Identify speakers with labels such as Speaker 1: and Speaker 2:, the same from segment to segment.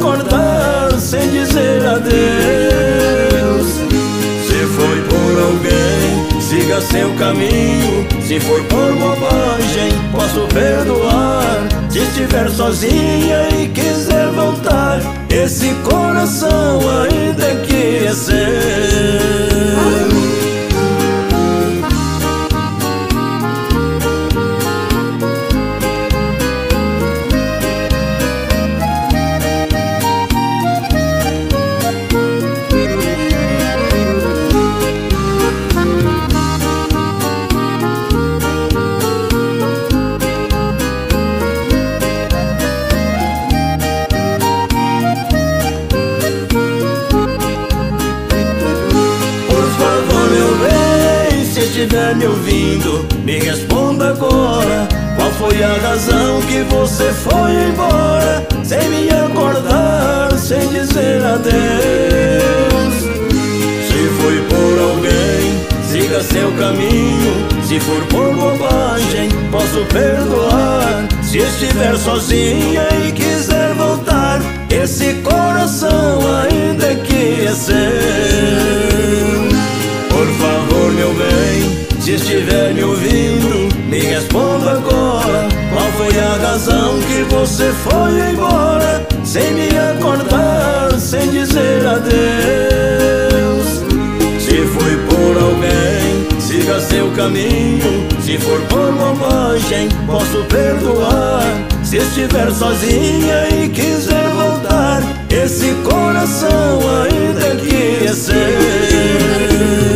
Speaker 1: acordar, sem dizer adeus. Se foi por alguém, siga seu caminho. Se for por bobagem, posso perdoar. Se estiver sozinha e quiser voltar Esse coração ainda é que é seu me ouvindo, me responda agora. Qual foi a razão que você foi embora? Sem me acordar, sem dizer adeus. Se foi por alguém, siga seu caminho. Se for por bobagem, posso perdoar. Se estiver sozinha e quiser voltar Esse coração ainda é que é seu se estiver me ouvindo, me responda agora. Qual foi a razão que você foi embora? Sem me acordar, sem dizer adeus. Se foi por alguém, siga seu caminho. Se for por bobagem, posso perdoar. Se estiver sozinha e quiser voltar Esse coração ainda que é seu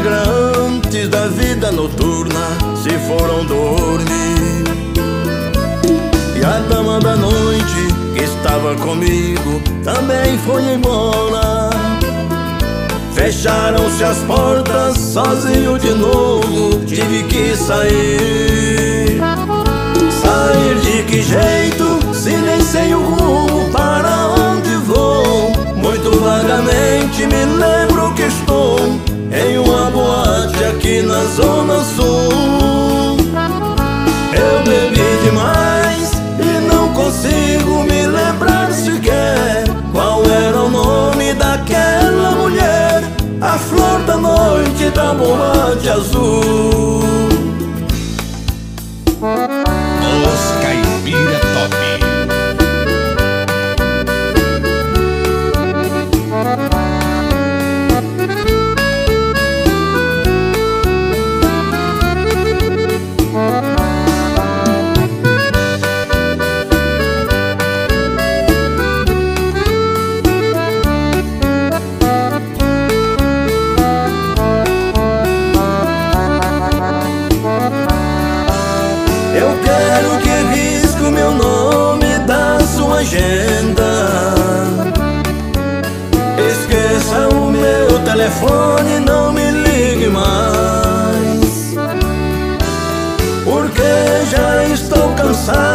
Speaker 1: integrantes da vida noturna se foram dormir. E a dama da noite que estava comigo também foi embora. Fecharam-se as portas, sozinho de novo tive que sair. Sair de que jeito? Se nem sei o rumo para onde vou? Muito vagamente me lembro Em uma boate aqui na zona sul. Eu bebi demais e não consigo me lembrar sequer Qual era o nome daquela mulher. A flor da noite da boate azul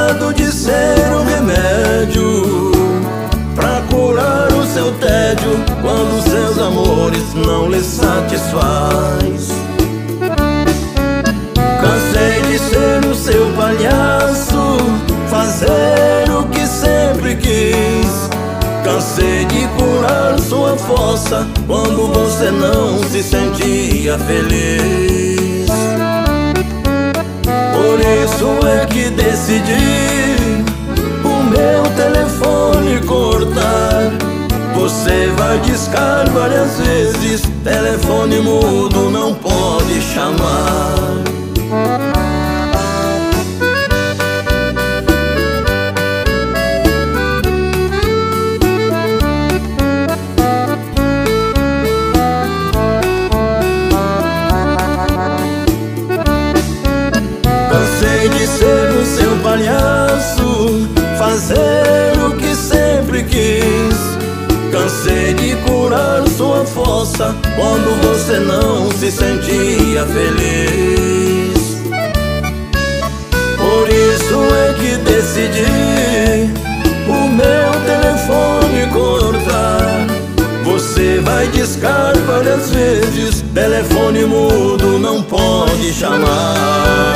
Speaker 1: cansado de ser um remédio Pra curar o seu tédio quando seus amores não lhe satisfaz. Cansei de ser o seu palhaço Fazer o que sempre quis. Cansei de curar sua fossa Quando você não se sentia feliz Por isso é que decidi O meu telefone cortar. Você vai discar várias vezes Telefone mudo não pode chamar fazer o que sempre quis. Cansei de curar sua força quando você não se sentia feliz. Por isso é que decidi o meu telefone cortar. Você vai discar várias vezes, telefone mudo não pode chamar.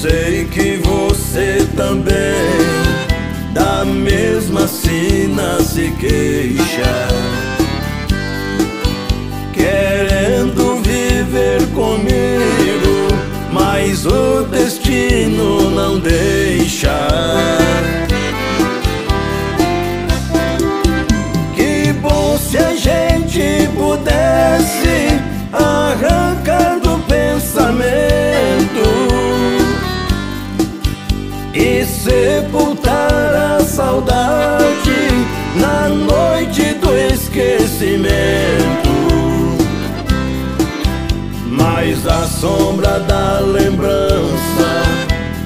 Speaker 1: sei que você também Da mesma sina se queixa. Querendo viver comigo Mas o destino não deixa. esquecimento, mas a sombra da lembrança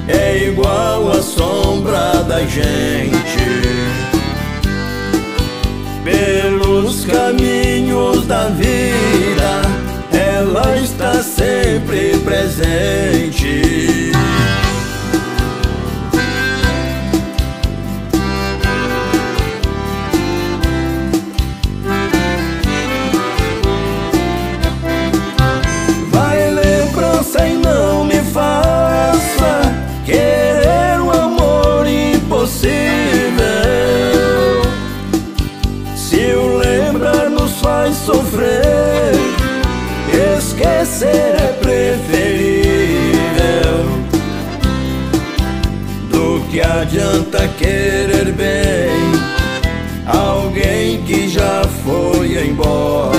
Speaker 1: é igual à sombra da gente. Pelos caminhos da vida, ela está sempre presente. Que adianta querer bem? Alguém que já foi embora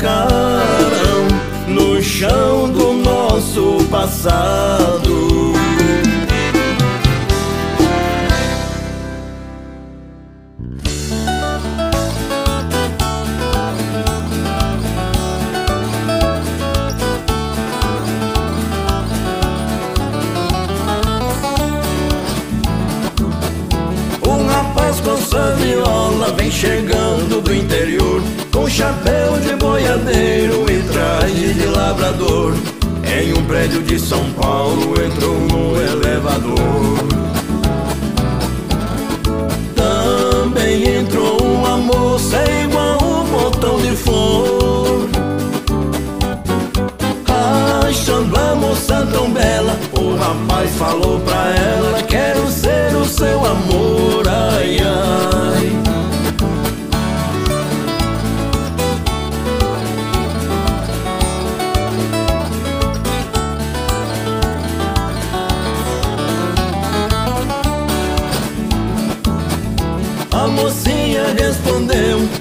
Speaker 1: que secaram no chão do nosso passado. Vem chegando do interior. Com chapéu de boiadeiro e traje de lavrador Em um prédio de São Paulo entrou no elevador. Também entrou uma moça igual um botão de flor. Achando a moça tão bela O rapaz falou pra ela Quero ser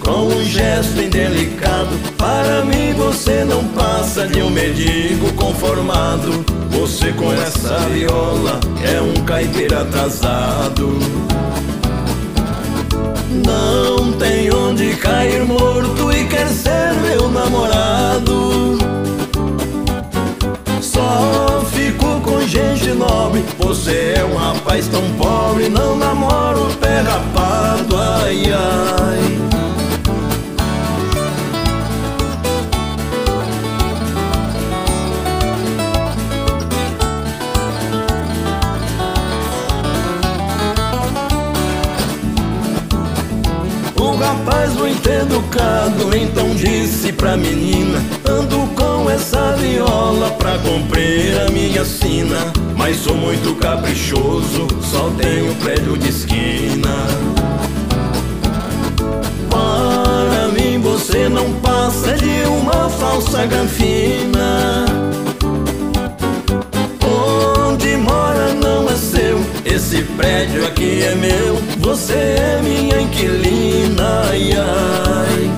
Speaker 1: com um gesto indelicado Para mim você não passa de um mendigo conformado. Você com essa viola é um caipira atrasado. Não tem onde cair morto e quer ser meu namorado. Só fico com gente nobre. Você é um rapaz tão pobre Não namoro pé rapado, ai ai rapaz muito educado então disse pra menina Ando com essa viola pra cumprir a minha sina Mas sou muito caprichoso, só tenho prédio de esquina. Para mim você não passa de uma falsa granfina Onde mora não é seu, esse prédio aqui é meu Você é minha inquilina, ai ai.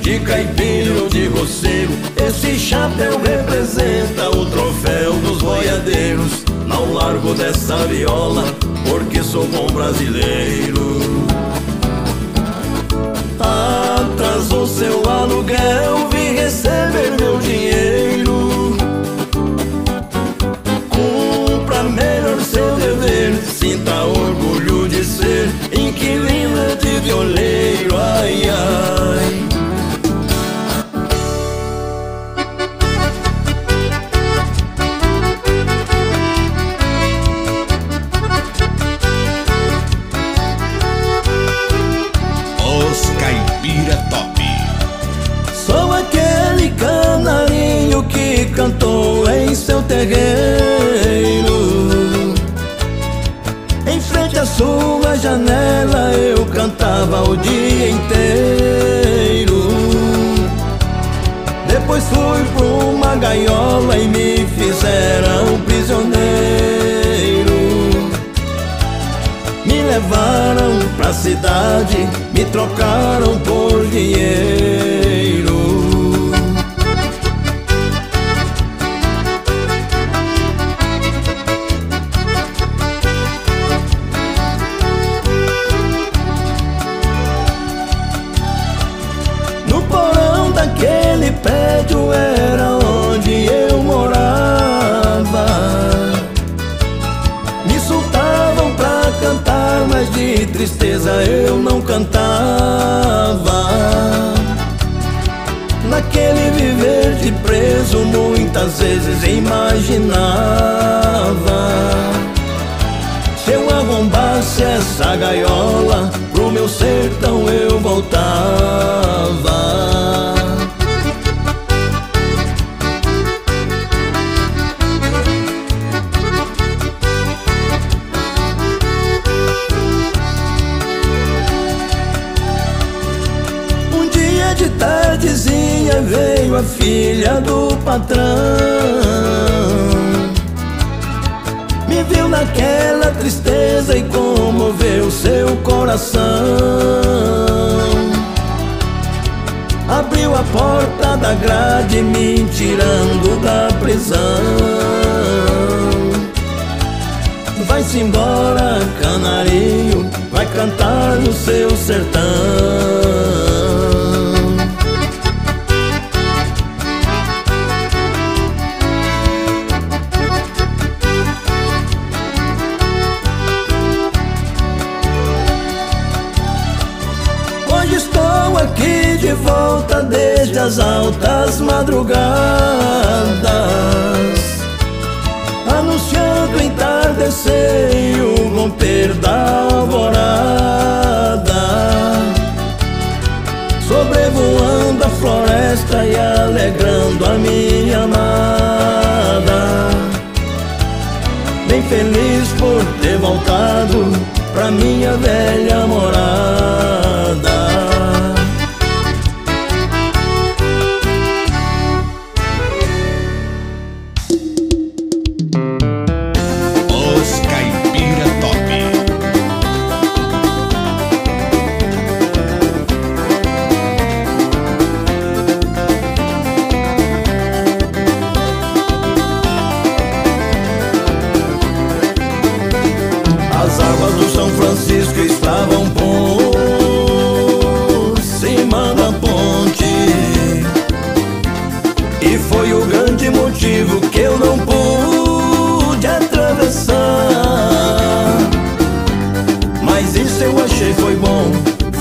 Speaker 1: De caipira ou de roceiro. Esse chapéu representa o troféu dos boiadeiros. Não largo dessa viola porque sou bom brasileiro. Atrasou seu aluguel, vim receber meu dinheiro. Cumpra melhor seu dever, sinta orgulho de ser inquilino de violeiro. Ai, ai. Cantou em seu terreiro. Em frente à sua janela eu cantava o dia inteiro. Depois fui pra uma gaiola e me fizeram prisioneiro. Me levaram pra cidade, me trocaram por dinheiro imaginava. Se eu arrombasse essa gaiola, pro meu sertão eu voltava. Tardezinha veio a filha do patrão Me viu naquela tristeza e comoveu seu coração. Abriu a porta da grade me tirando da prisão. Vai-se embora, canarinho, vai cantar no seu sertão desde as altas madrugadas Anunciando entardecer e o romper da alvorada Sobrevoando a floresta e alegrando a minha amada. Bem feliz por ter voltado pra minha velha morada As águas do São Francisco estavam por cima da ponte. E foi o grande motivo que eu não pude atravessar. Mas isso eu achei foi bom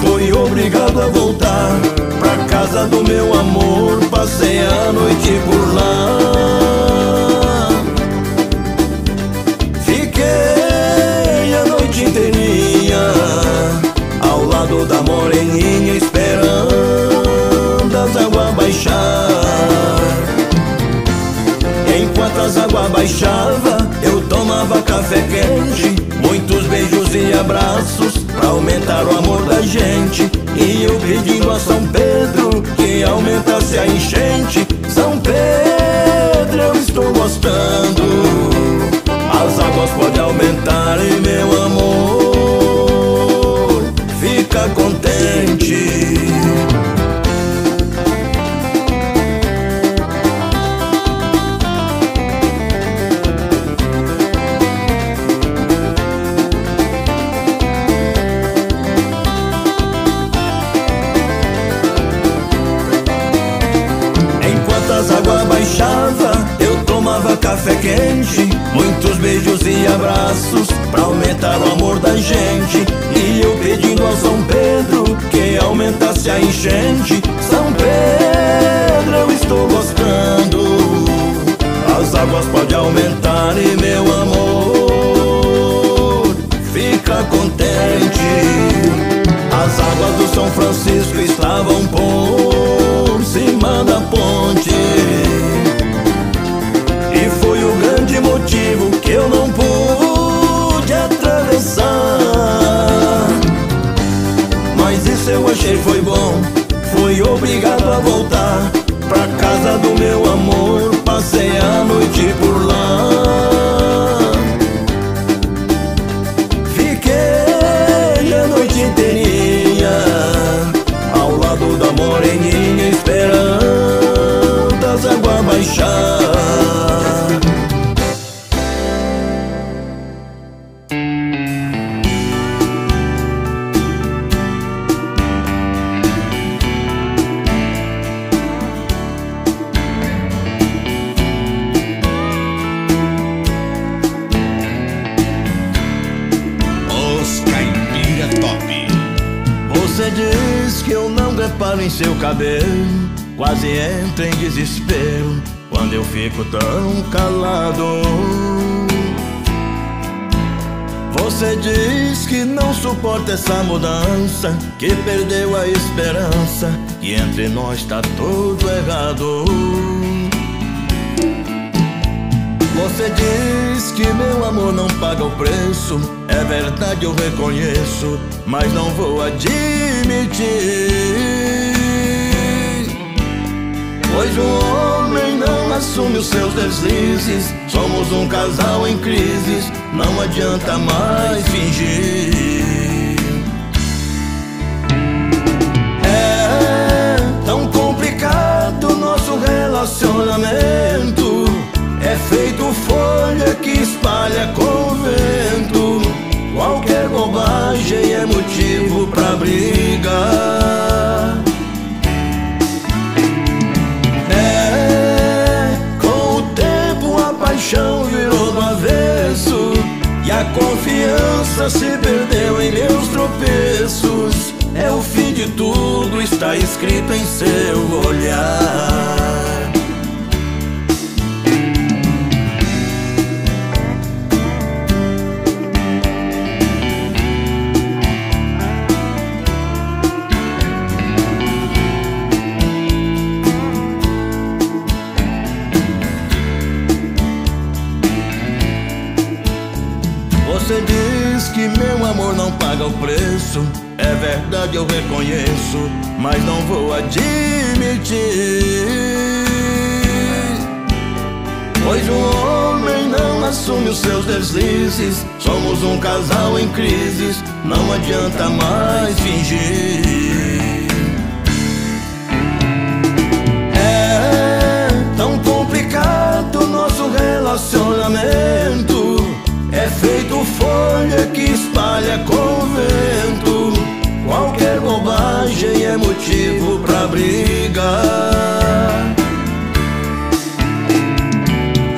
Speaker 1: Fui obrigado a voltar Pra casa do meu amor. Passei a noite por lá. abaixava, eu tomava café quente, muitos beijos e abraços pra aumentar o amor da gente. E eu pedindo a São Pedro que aumentasse a enchente. São Pedro, eu estou gostando. As águas podem aumentar e meu amor fica contente. beijos e abraços Pra aumentar o amor da gente. E eu pedindo ao São Pedro Que aumentasse a enchente. São Pedro, eu estou gostando. As águas podem aumentar e meu amor Fica contente. As águas do São Francisco estavam pouco ki fico tão calado. Você diz que não suporta essa mudança, que perdeu a esperança, que entre nós tá tudo errado. Você diz que meu amor não paga o preço, é verdade eu reconheço, mas não vou admitir. Pois um homem não assume os seus deslizes, somos um casal em crises, não adianta mais fingir. É tão complicado nosso relacionamento. É feito folha que espalha com vento. Qualquer bobagem é motivo pra brigar. Paixão virou do avesso. E a confiança se perdeu em meus tropeços. É o fim de tudo, está escrito em seu olhar. Amor não paga o preço. É verdade, eu reconheço, mas não vou admitir. Pois um homem não assume os seus deslizes. Somos um casal em crises, não adianta mais fingir. Espalha com o vento. Qualquer bobagem é motivo pra brigar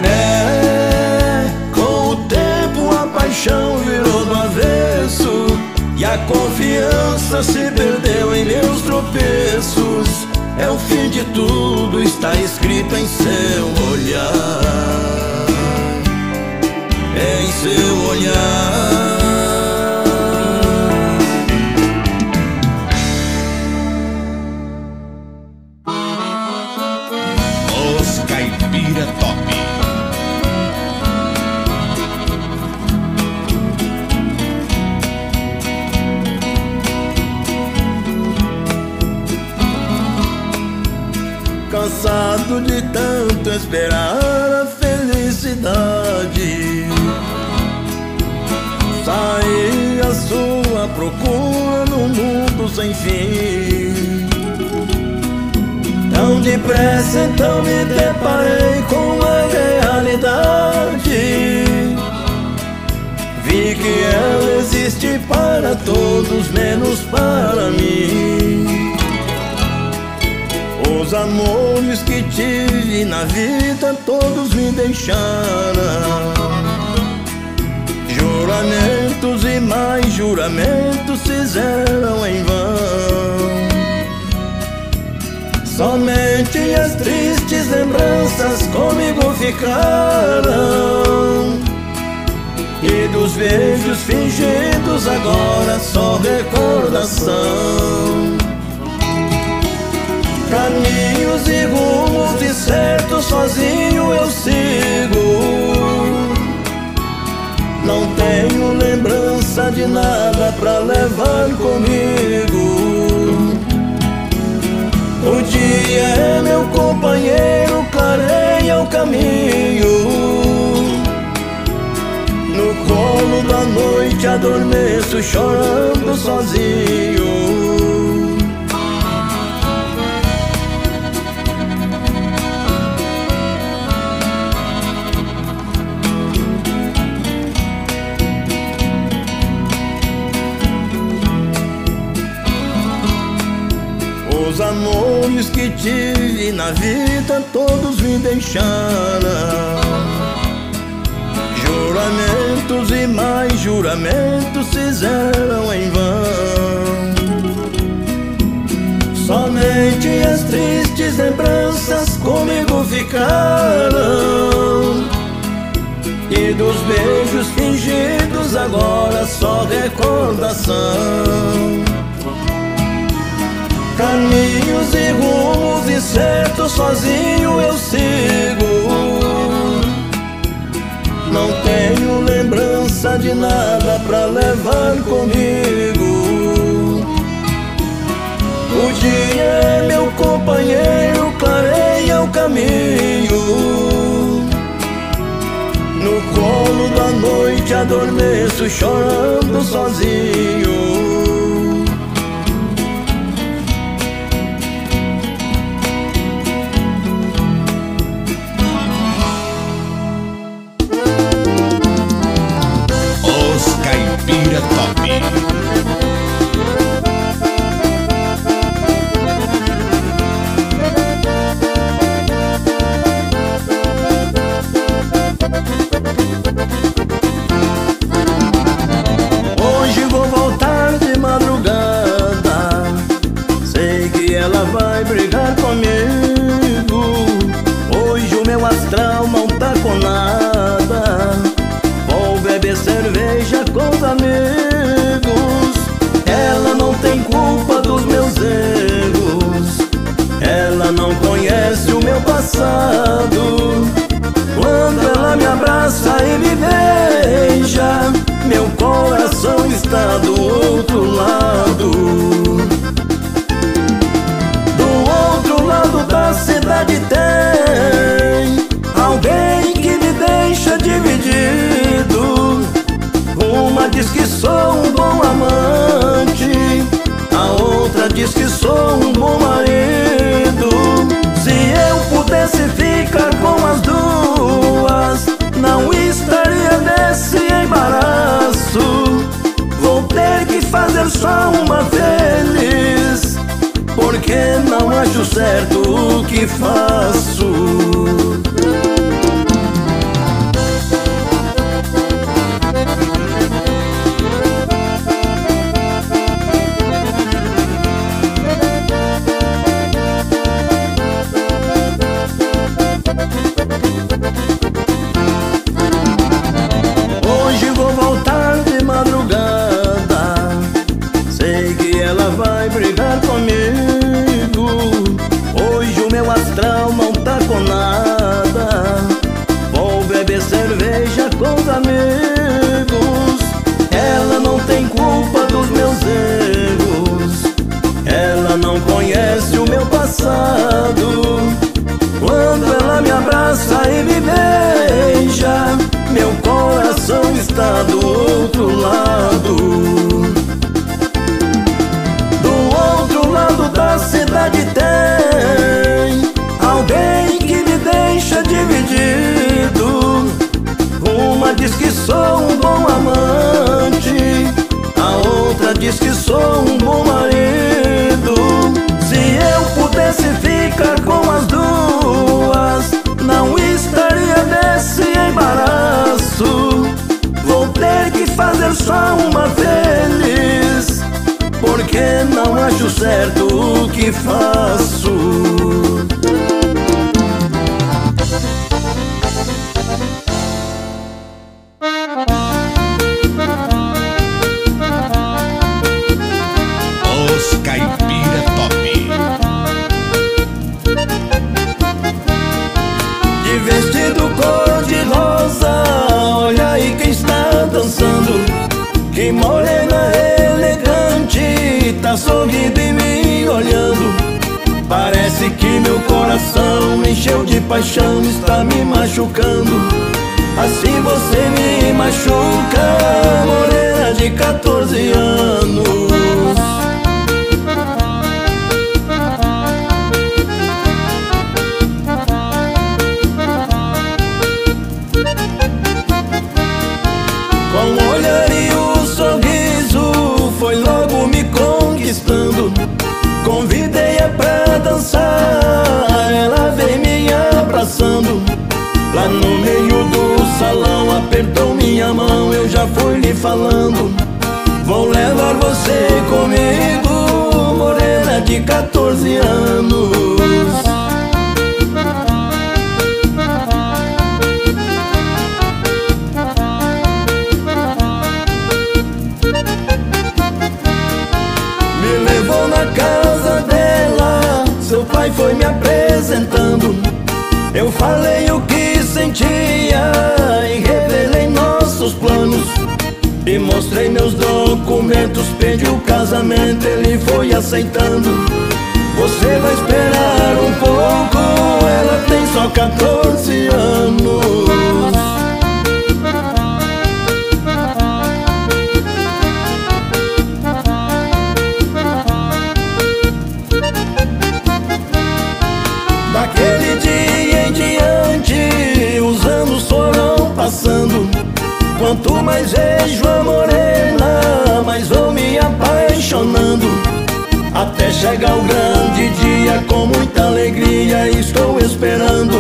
Speaker 1: É, com o tempo a paixão virou do avesso E a confiança se perdeu em meus tropeços. É o fim de tudo, está escrito em seu olhar. Em seu olhar. De tanto esperar a felicidade. Saí à sua procura no mundo sem fim. Tão depressa então me deparei com a realidade. Vi que ela existe para todos menos para mim Os amores que tive na vida todos me deixaram Juramentos e mais juramentos fizeram em vão. Somente as tristes lembranças comigo ficaram. E dos beijos fingidos agora só recordação. Caminhos e rumos de certo sozinho eu sigo. Não tenho lembrança de nada pra levar comigo. O dia é meu companheiro, clareia o caminho. No colo da noite adormeço chorando sozinho. Que tive na vida todos me deixaram. Juramentos e mais juramentos fizeram em vão. Somente tristes lembranças comigo ficaram. E dos beijos fingidos agora só recordação Caminhos e rumos incertos sozinho eu sigo Não tenho lembrança de nada pra levar comigo o dia é meu companheiro, clareia o caminho. No colo da noite adormeço, chorando sozinho. Cerveja com os diz que sou um bom marido. Se eu pudesse ficar com as duas, não estaria nesse embaraço. Vou ter que fazer só uma feliz, porque não acho certo o que faço. Do outro lado. Do outro lado da cidade tem alguém que me deixa dividido. Uma diz que sou um bom amante, a outra diz que sou um bom marido. Se eu pudesse ficar com as duas, acho certo o que faço. Paixão, está me machucando. Assim você me machuca, morena de 14 anos. Mão Eu já fui lhe falando. Vou levar você comigo Morena de 14 anos. Me levou na casa dela Seu pai foi me apresentando. Eu falei o que sentia meus documentos Pedi o casamento, ele foi aceitando. Você vai esperar um pouco Ela tem só 14 anos. Daquele dia em diante Os anos foram passando Quanto mais vejo a morena Mais vou me apaixonando. Até chegar o grande dia Com muita alegria estou esperando.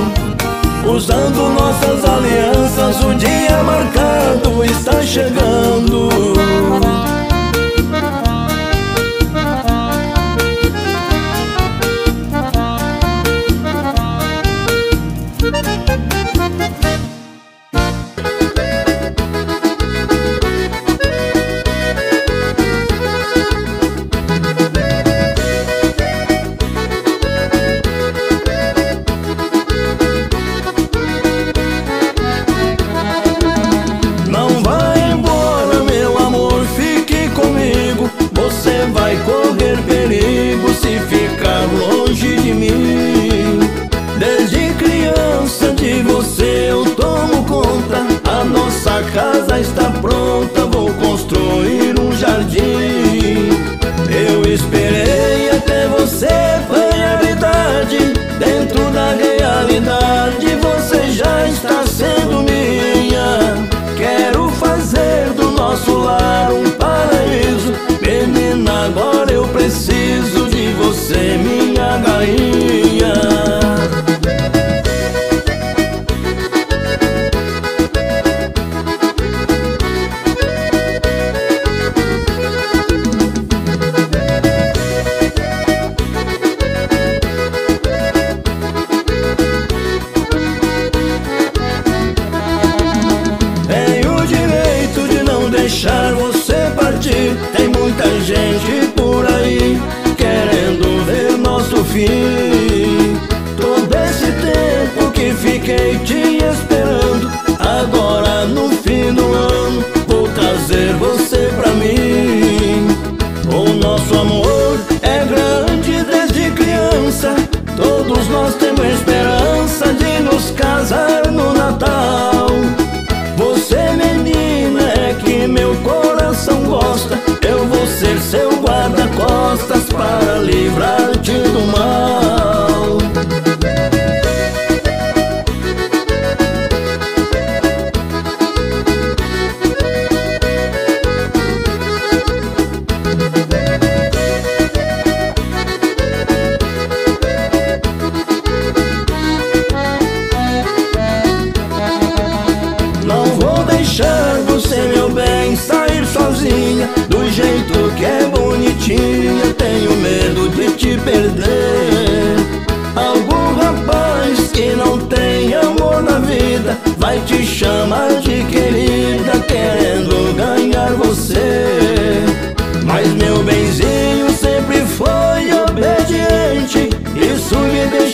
Speaker 1: Usando nossas alianças O dia marcado está chegando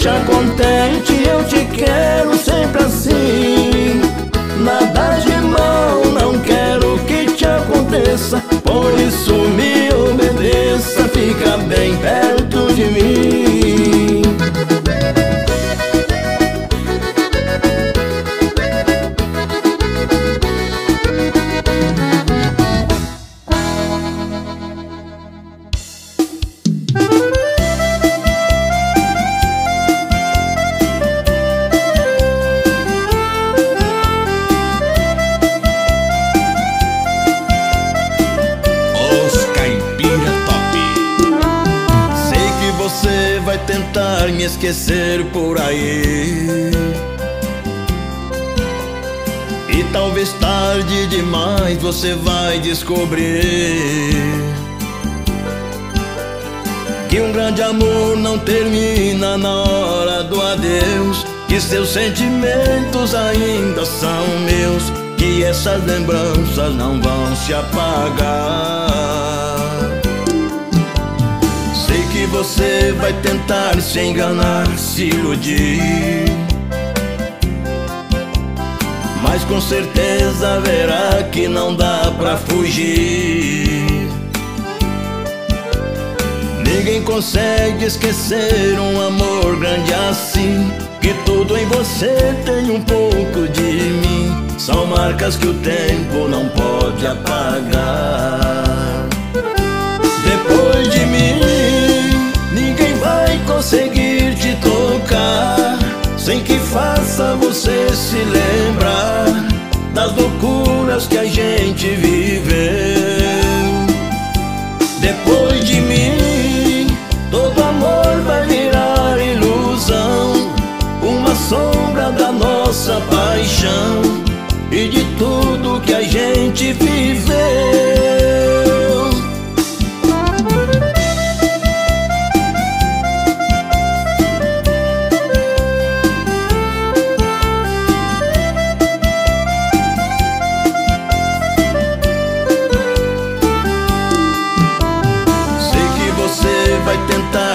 Speaker 1: deixa contente Eu te quero sempre assim. Nada de mal não quero que te aconteça Por isso sentimentos ainda são meus Que essas lembranças não vão se apagar. Sei que você vai tentar se enganar, se iludir. Mas com certeza verá que não dá pra fugir. Ninguém consegue esquecer um amor grande assim Que tudo em você tem um pouco de mim. São marcas que o tempo não pode apagar. Depois de mim, ninguém vai conseguir te tocar. Sem que faça você se lembrar Das loucuras que a gente viveu paixão E de tudo que a gente viveu.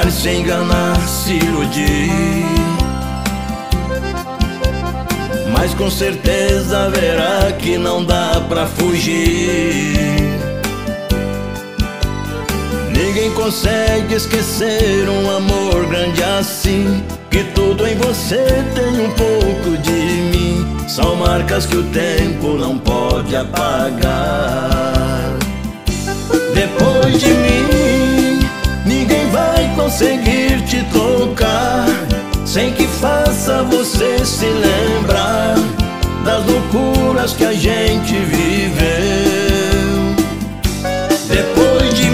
Speaker 1: Se enganar, se iludir com certeza verá que não dá pra fugir. Ninguém consegue esquecer um amor grande assim Que tudo em você tem um pouco de mim. São marcas que o tempo não pode apagar. Depois de mim Ninguém vai conseguir te tocar Sem que faça você se lembrar Das loucuras que a gente viveu. Depois de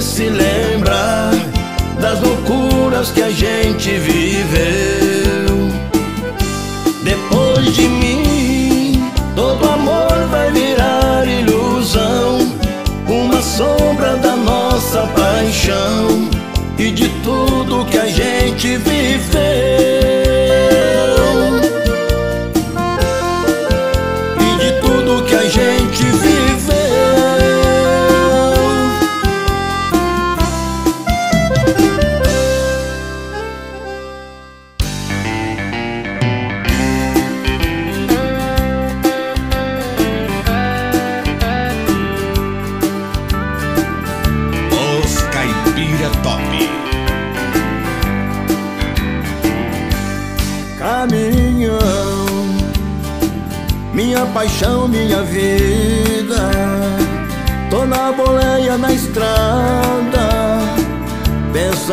Speaker 1: se lembrar Das loucuras que a gente viveu. Depois de mim Todo amor vai virar ilusão Uma sombra da nossa paixão E de tudo que a gente viveu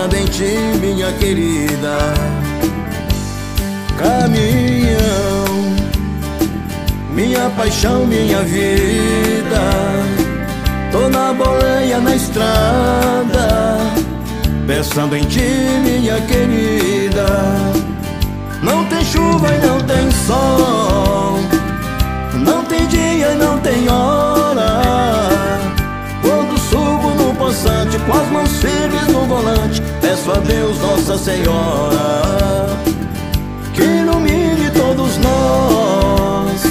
Speaker 1: Pensando em ti, minha querida. Caminhão Minha paixão, minha vida. Tô na boleia na estrada Pensando em ti, minha querida. Não tem chuva e não tem sol. Não tem dia e não tem hora Com as mãos firmes no volante Peço a Deus Nossa Senhora Que ilumine todos nós.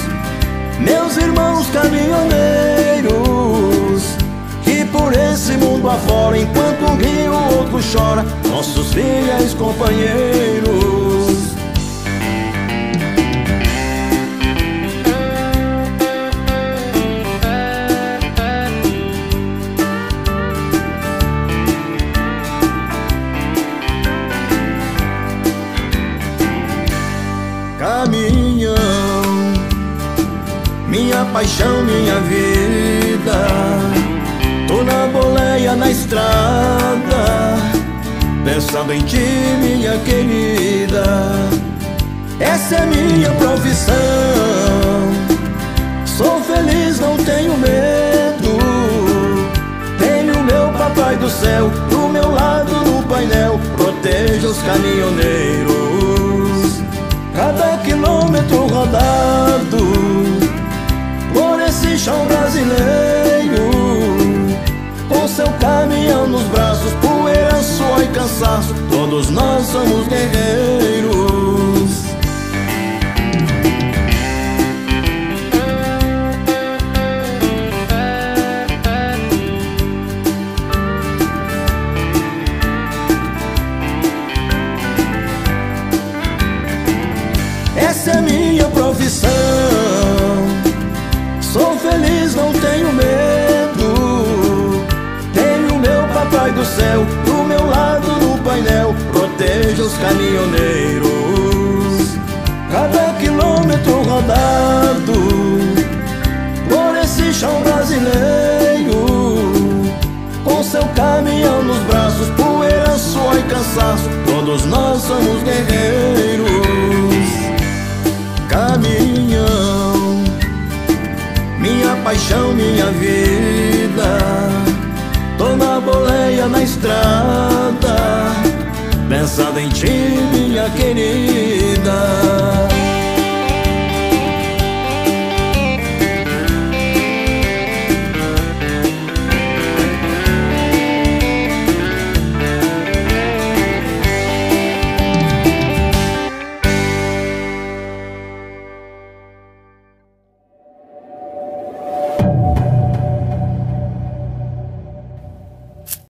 Speaker 1: Meus irmãos caminhoneiros Que por esse mundo afora Enquanto um rio outro chora Nossos fiéis companheiros paixão, minha vida. Tô na boleia, na estrada Pensando em ti, minha querida. Essa é minha profissão. Sou feliz, não tenho medo. Tenho meu papai do céu Do meu lado no painel. Proteja os caminhoneiros. Cada quilômetro rodado chão brasileiro. Com seu caminhão nos braços, poeira, suor e cansaço Todos nós somos